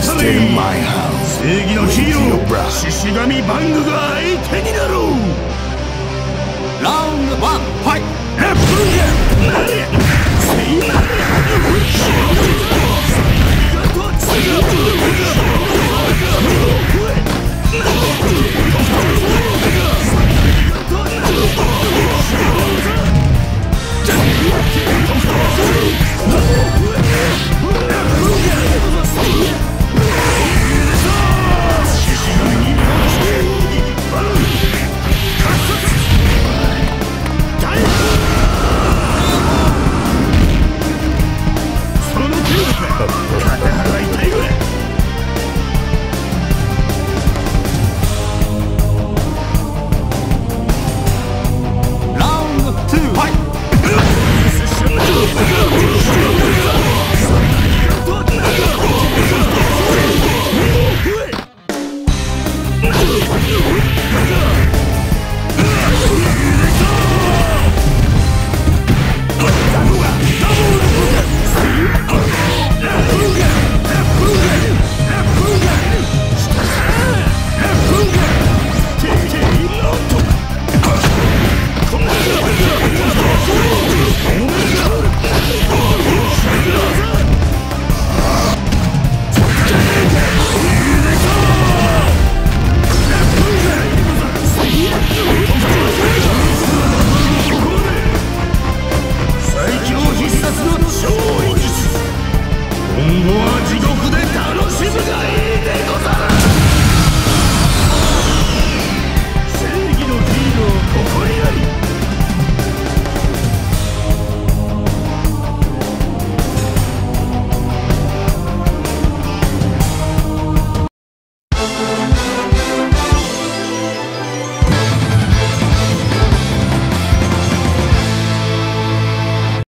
正義のヒーロー。獅子神バングが相手になろう。ラウンド1